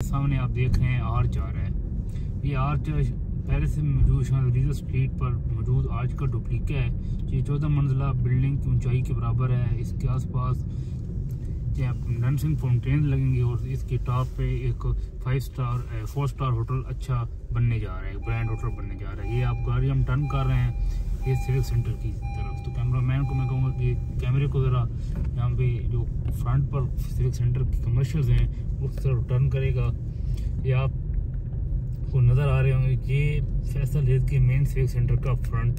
सामने आप देख रहे हैं आर्च आ रहा है। ये आर्च पहले से मौजूद रीजर स्ट्रीट पर मौजूद आर्च का डुप्लीकेट है। ये चौदह मंजिला बिल्डिंग की ऊंचाई के बराबर है। इसके आसपास डांसिंग फाउंटेन लगेंगे और इसके टॉप पे एक five star four star hotel अच्छा बनने जा रहा है ब्रांड होटल बनने जा रहा है। ये आप गाड़ी हम टर्न कर रहे हैं, ये सिविक सेंटर की तरफ़। तो कैमरा कि कैमरे को ज़रा यहाँ पे जो फ्रंट पर सिविक सेंटर के कमर्शियल्स हैं, उस तरफ़ टर्न करेगा। ये आपको नज़र आ रहे होंगे ये फैसल हेद के मेन सिविक सेंटर का फ्रंट है।